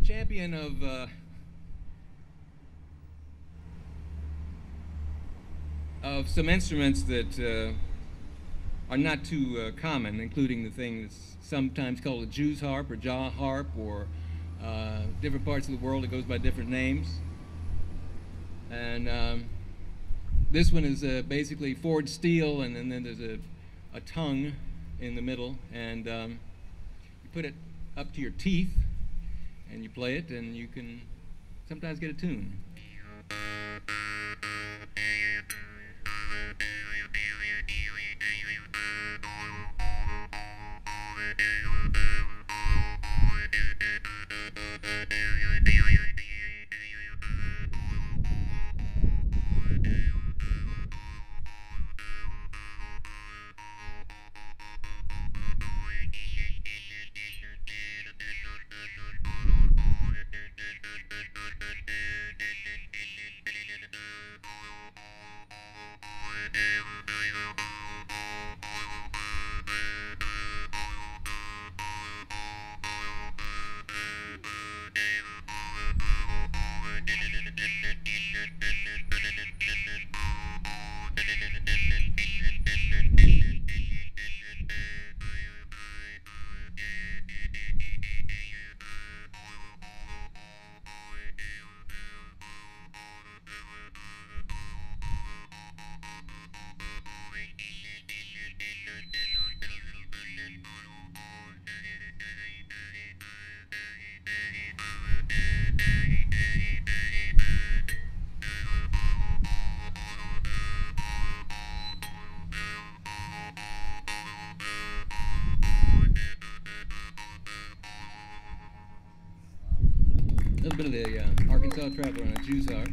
a champion of uh, of some instruments that uh, are not too uh, common, including the thing that's sometimes called a Jew's harp or jaw harp, or uh, different parts of the world it goes by different names. And um, this one is uh, basically forged steel, and, and, then there's a, a tongue in the middle, and um, you put it up to your teeth, and you play it, and you can sometimes get a tune. A little bit of the uh, Arkansas Traveler on a Jew's harp.